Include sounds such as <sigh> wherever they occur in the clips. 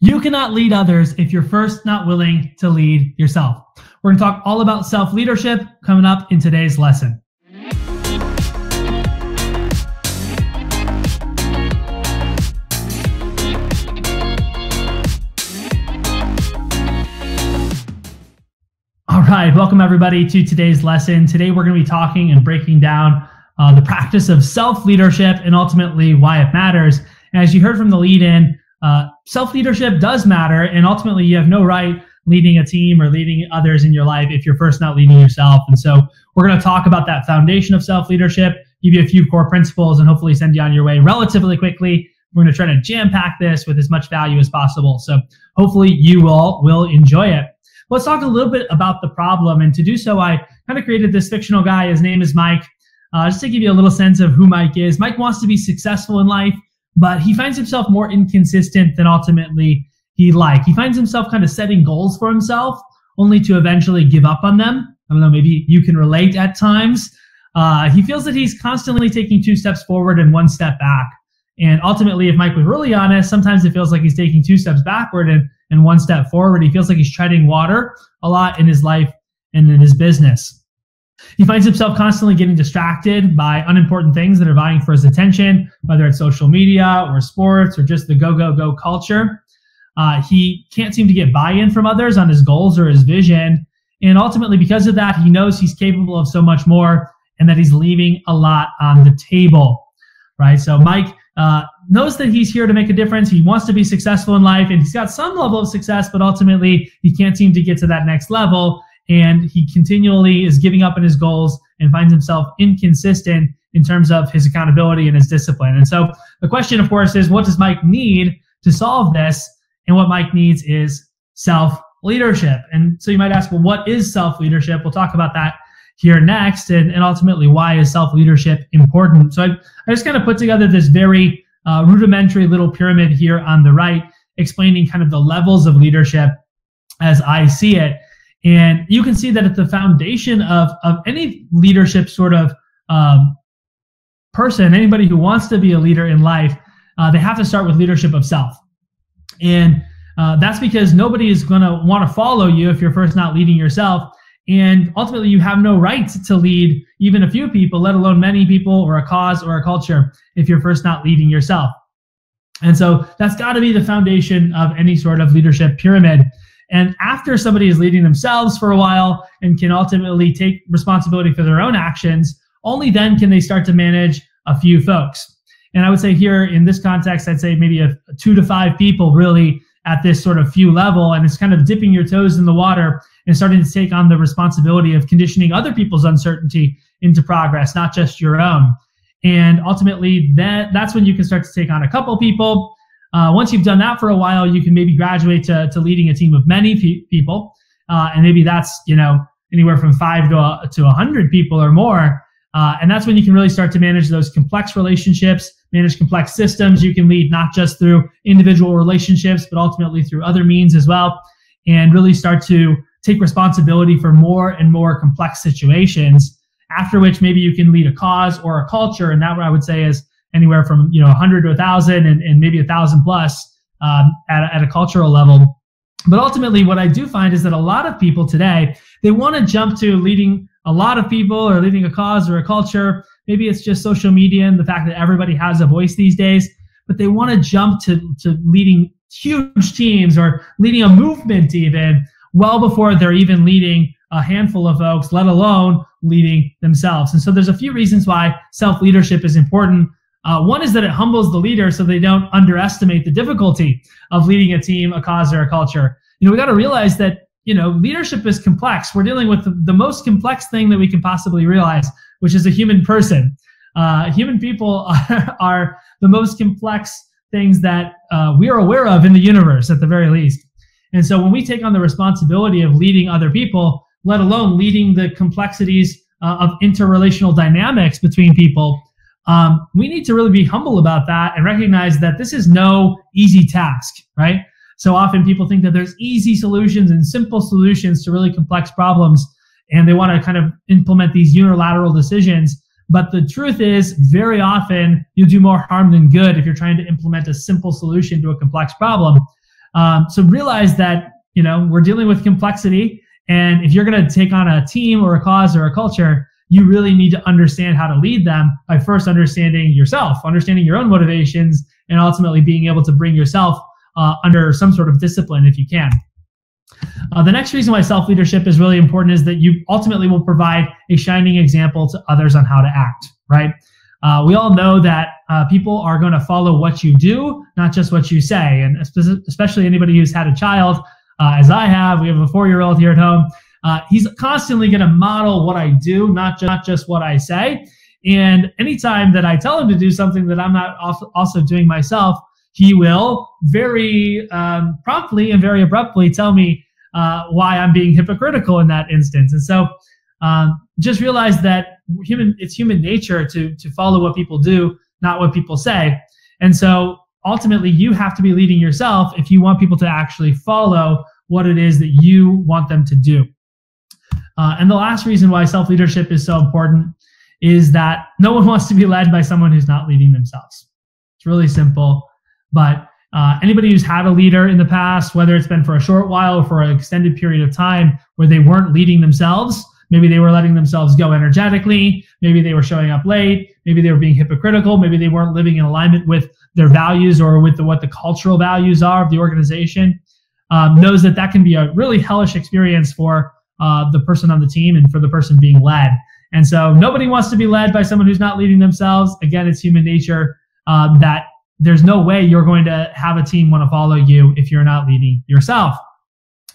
You cannot lead others if you're first not willing to lead yourself. We're going to talk all about self leadership coming up in today's lesson. All right, welcome everybody to today's lesson. Today we're going to be talking and breaking down uh, the practice of self leadership and ultimately why it matters. And as you heard from the lead in, uh, self leadership does matter, and ultimately, you have no right leading a team or leading others in your life if you're first not leading yourself. And so, we're going to talk about that foundation of self leadership, give you a few core principles, and hopefully send you on your way relatively quickly. We're going to try to jam pack this with as much value as possible. So, hopefully, you all will enjoy it. Let's talk a little bit about the problem. And to do so, I kind of created this fictional guy. His name is Mike. Uh, just to give you a little sense of who Mike is, Mike wants to be successful in life but he finds himself more inconsistent than ultimately he'd like. He finds himself kind of setting goals for himself only to eventually give up on them. I don't know, maybe you can relate at times. Uh, he feels that he's constantly taking two steps forward and one step back. And ultimately, if Mike was really honest, sometimes it feels like he's taking two steps backward and, and one step forward. He feels like he's treading water a lot in his life and in his business. He finds himself constantly getting distracted by unimportant things that are vying for his attention, whether it's social media or sports or just the go, go, go culture. Uh, he can't seem to get buy in from others on his goals or his vision. And ultimately, because of that, he knows he's capable of so much more and that he's leaving a lot on the table. Right. So, Mike uh, knows that he's here to make a difference. He wants to be successful in life and he's got some level of success, but ultimately, he can't seem to get to that next level and he continually is giving up on his goals and finds himself inconsistent in terms of his accountability and his discipline. And so the question, of course, is what does Mike need to solve this? And what Mike needs is self leadership. And so you might ask, well, what is self leadership? We'll talk about that here next. And, and ultimately, why is self leadership important? So I, I just kind of put together this very uh, rudimentary little pyramid here on the right, explaining kind of the levels of leadership as I see it. And you can see that at the foundation of, of any leadership sort of um, person, anybody who wants to be a leader in life, uh, they have to start with leadership of self. And uh, that's because nobody is going to want to follow you if you're first not leading yourself. And ultimately, you have no right to lead even a few people, let alone many people or a cause or a culture, if you're first not leading yourself. And so that's got to be the foundation of any sort of leadership pyramid. And after somebody is leading themselves for a while and can ultimately take responsibility for their own actions, only then can they start to manage a few folks. And I would say here in this context, I'd say maybe a, a two to five people really at this sort of few level. And it's kind of dipping your toes in the water and starting to take on the responsibility of conditioning other people's uncertainty into progress, not just your own. And ultimately, that, that's when you can start to take on a couple people uh, once you've done that for a while, you can maybe graduate to, to leading a team of many pe- people. Uh, and maybe that's, you know, anywhere from five to a, to a hundred people or more. Uh, and that's when you can really start to manage those complex relationships, manage complex systems. You can lead not just through individual relationships, but ultimately through other means as well, and really start to take responsibility for more and more complex situations. After which, maybe you can lead a cause or a culture. And that, what I would say is anywhere from you know 100 to 1,000 and, and maybe 1,000 plus um, at, a, at a cultural level. But ultimately, what I do find is that a lot of people today they want to jump to leading a lot of people or leading a cause or a culture. Maybe it's just social media and the fact that everybody has a voice these days, but they want to jump to, to leading huge teams or leading a movement even well before they're even leading a handful of folks, let alone leading themselves. And so there's a few reasons why self leadership is important. Uh, one is that it humbles the leader so they don't underestimate the difficulty of leading a team, a cause, or a culture. You know, we got to realize that, you know, leadership is complex. We're dealing with the, the, most complex thing that we can possibly realize, which is a human person. Uh, human people are, <laughs> are, the most complex things that uh, we are aware of in the universe, at the very least. And so when we take on the responsibility of leading other people, let alone leading the complexities uh, of interrelational dynamics between people, um, we need to really be humble about that and recognize that this is no easy task, right? So often people think that there's easy solutions and simple solutions to really complex problems, and they want to kind of implement these unilateral decisions. But the truth is, very often you'll do more harm than good if you're trying to implement a simple solution to a complex problem. Um, so realize that you know we're dealing with complexity, and if you're going to take on a team or a cause or a culture, you really need to understand how to lead them by first understanding yourself, understanding your own motivations, and ultimately being able to bring yourself uh, under some sort of discipline if you can. Uh, the next reason why self leadership is really important is that you ultimately will provide a shining example to others on how to act, right? Uh, we all know that uh, people are going to follow what you do, not just what you say. And especially anybody who's had a child, uh, as I have, we have a four year old here at home. Uh, he's constantly going to model what I do, not, just, not just what I say. And anytime that I tell him to do something that I'm not also doing myself, he will very um, promptly and very abruptly tell me uh, why I'm being hypocritical in that instance. And so um, just realize that human it's human nature to to follow what people do, not what people say. And so ultimately, you have to be leading yourself if you want people to actually follow what it is that you want them to do. Uh, and the last reason why self leadership is so important is that no one <laughs> wants to be led by someone who's not leading themselves. It's really simple. But uh, anybody who's had a leader in the past, whether it's been for a short while or for an extended period of time where they weren't leading themselves, maybe they were letting themselves go energetically, maybe they were showing up late, maybe they were being hypocritical, maybe they weren't living in alignment with their values or with the, what the cultural values are of the organization, um, knows that that can be a really hellish experience for uh, the person on the team and for the person being led. And so nobody wants to be led by someone who's not leading themselves. Again, it's human nature um, that there's no way you're going to have a team want to follow you if you're not leading yourself.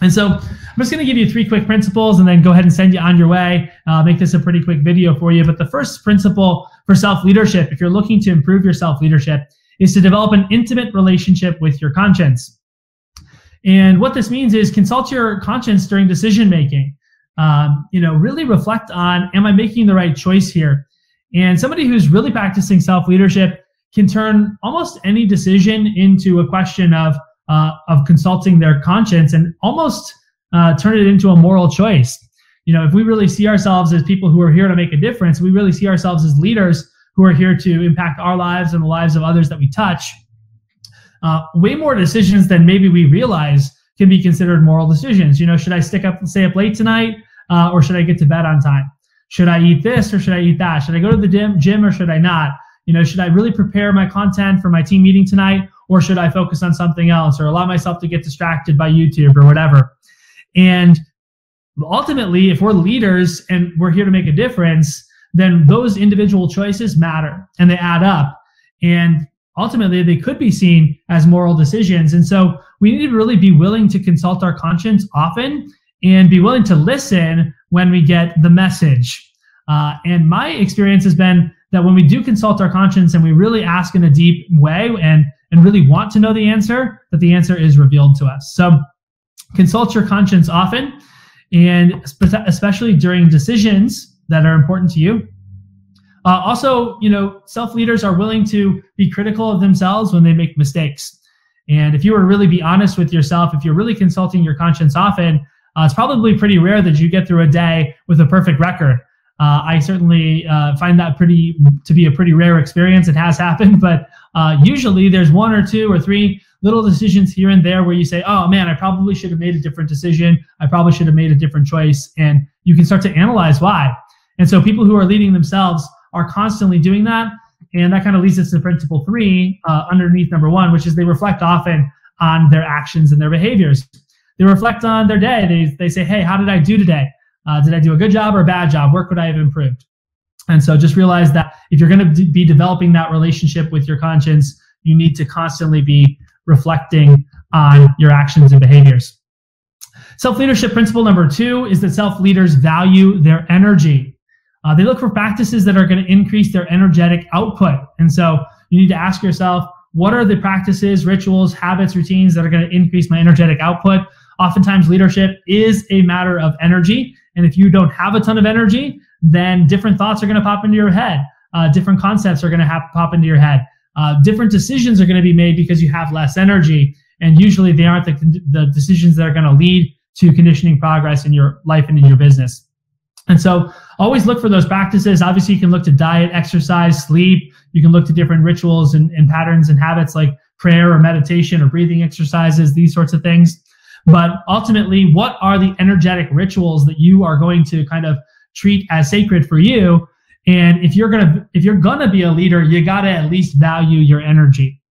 And so I'm just going to give you three quick principles and then go ahead and send you on your way. Uh, make this a pretty quick video for you. But the first principle for self leadership, if you're looking to improve your self leadership, is to develop an intimate relationship with your conscience. And what this means is consult your conscience during decision making. Um, you know, really reflect on, am I making the right choice here? And somebody who's really practicing self leadership can turn almost any decision into a question of uh, of consulting their conscience and almost uh, turn it into a moral choice. You know, if we really see ourselves as people who are here to make a difference, we really see ourselves as leaders who are here to impact our lives and the lives of others that we touch. Uh, way more decisions than maybe we realize can be considered moral decisions. You know, should I stick up, stay up late tonight, uh, or should I get to bed on time? Should I eat this or should I eat that? Should I go to the gym, gym or should I not? You know, should I really prepare my content for my team meeting tonight, or should I focus on something else, or allow myself to get distracted by YouTube or whatever? And ultimately, if we're leaders and we're here to make a difference, then those individual choices matter and they add up. And ultimately, they could be seen as moral decisions. And so we need to really be willing to consult our conscience often and be willing to listen when we get the message. Uh, and my experience has been that when we do consult our conscience and we really ask in a deep way and and really want to know the answer, that the answer is revealed to us. So consult your conscience often, and especially during decisions that are important to you. Uh, also, you know, self leaders are willing to be critical of themselves when they make mistakes. And if you were to really be honest with yourself, if you're really consulting your conscience often, uh, it's probably pretty rare that you get through a day with a perfect record. Uh, I certainly uh, find that pretty to be a pretty rare experience. It has happened, <laughs> but uh, usually there's one or two or three little decisions here and there where you say, "Oh man, I probably should have made a different decision. I probably should have made a different choice," and you can start to analyze why. And so people who are leading themselves are constantly doing that, and that kind of leads us to principle three uh, underneath number one, which is they reflect often on their actions and their behaviors. They reflect on their day. They they say, "Hey, how did I do today?" Uh, did I do a good job or a bad job? Where could I have improved? And so just realize that if you're going to be developing that relationship with your conscience, you need to constantly be reflecting on your actions and behaviors. Self leadership principle number two is that self leaders value their energy. Uh, they look for practices that are going to increase their energetic output. And so you need to ask yourself, what are the practices, rituals, habits, routines that are going to increase my energetic output? Oftentimes, leadership is a matter of energy. And if you don't have a ton of energy, then different thoughts are going to pop into your head. Uh, different concepts are going to have pop into your head. Uh, different decisions are going to be made because you have less energy. And usually they aren't the, the decisions that are going to lead to conditioning progress in your life and in your business. And so always look for those practices. Obviously, you can look to diet, exercise, sleep. You can look to different rituals and, and patterns and habits like prayer or meditation or breathing exercises, these sorts of things. But ultimately, what are the energetic rituals that you are going to kind of treat as sacred for you? And if you're gonna if you're gonna be a leader, you gotta at least value your energy.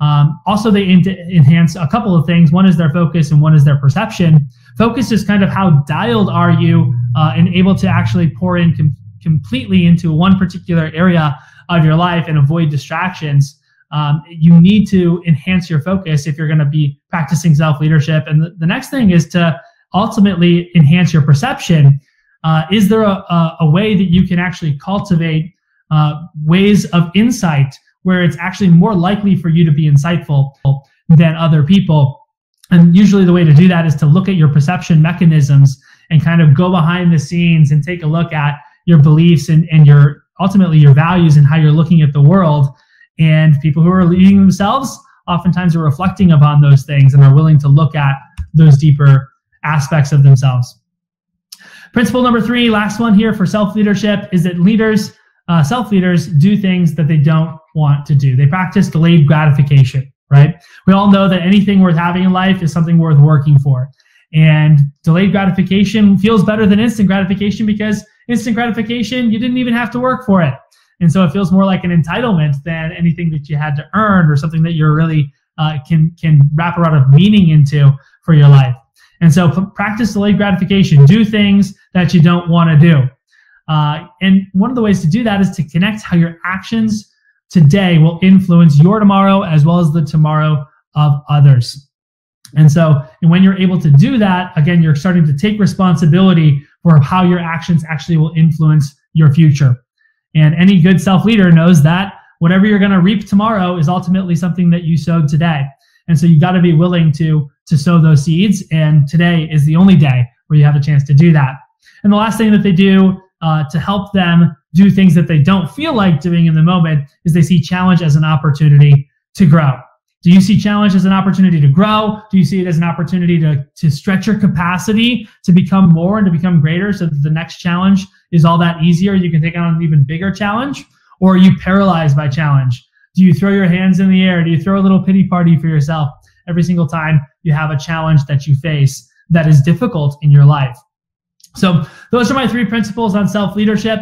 Um, also, they aim to enhance a couple of things. One is their focus, and one is their perception. Focus is kind of how dialed are you uh, and able to actually pour in com- completely into one particular area of your life and avoid distractions. Um, you need to enhance your focus if you're going to be practicing self leadership. And the, the, next thing is to ultimately enhance your perception. Uh, is there a, a, a, way that you can actually cultivate uh, ways of insight where it's actually more likely for you to be insightful than other people. And usually the way to do that is to look at your perception mechanisms and kind of go behind the scenes and take a look at your beliefs and, and your ultimately your values and how you're looking at the world. And people who are leading themselves oftentimes are reflecting upon those things and are willing to look at those deeper aspects of themselves. Principle number three, last one here for self leadership, is that leaders, uh, self leaders, do things that they don't want to do. They practice delayed gratification, right? We all know that anything worth having in life is something worth working for. And delayed gratification feels better than instant gratification because instant gratification, you didn't even have to work for it. And so it feels more like an entitlement than anything that you had to earn or something that you're really uh, can can wrap a lot of meaning into for your life. And so practice delayed gratification. Do things that you don't want to do. Uh, and one of the ways to do that is to connect how your actions today will influence your tomorrow as well as the tomorrow of others. And so, and when you're able to do that, again, you're starting to take responsibility for how your actions actually will influence your future. And any good self leader knows that whatever you're going to reap tomorrow is ultimately something that you sowed today. And so you got to be willing to to sow those seeds. And today is the only day where you have a chance to do that. And the last thing that they do uh, to help them do things that they don't feel like doing in the moment is they see challenge as an opportunity to grow. Do you see challenge as an opportunity to grow? Do you see it as an opportunity to, to stretch your capacity to become more and to become greater so that the next challenge is all that easier? You can take on an even bigger challenge? Or are you paralyzed by challenge? Do you throw your hands in the air? Do you throw a little pity party for yourself every single time you have a challenge that you face that is difficult in your life? So, those are my three principles on self leadership.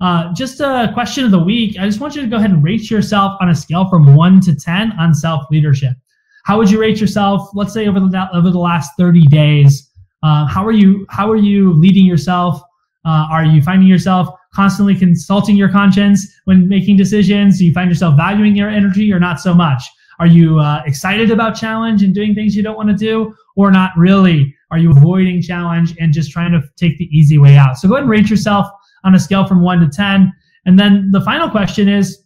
Uh, just a question of the week. I just want you to go ahead and rate yourself on a scale from one to 10 on self leadership. How would you rate yourself, let's say over the, over the last 30 days? Uh, how are you, how are you leading yourself? Uh, are you finding yourself constantly consulting your conscience when making decisions? Do you find yourself valuing your energy or not so much? Are you uh, excited about challenge and doing things you don't want to do or not really? Are you avoiding challenge and just trying to take the easy way out? So go ahead and rate yourself on a scale from one to 10. And then the final question is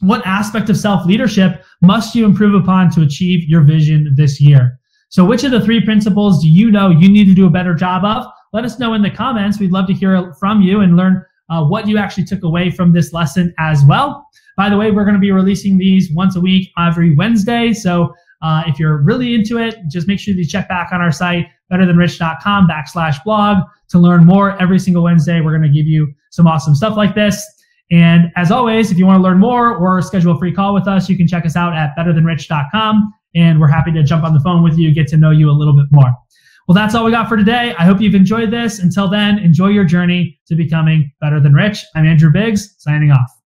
what aspect of self leadership must you improve upon to achieve your vision this year? So, which of the three principles do you know you need to do a better job of? Let us know in the comments. We'd love to hear from you and learn uh, what you actually took away from this lesson as well. By the way, we're going to be releasing these once a week every Wednesday. So, uh, if you're really into it, just make sure you check back on our site, betterthanrich.com backslash blog to learn more every single Wednesday. We're going to give you some awesome stuff like this. And as always, if you want to learn more or schedule a free call with us, you can check us out at betterthanrich.com. And we're happy to jump on the phone with you, get to know you a little bit more. Well, that's all we got for today. I hope you've enjoyed this. Until then, enjoy your journey to becoming better than rich. I'm Andrew Biggs, signing off.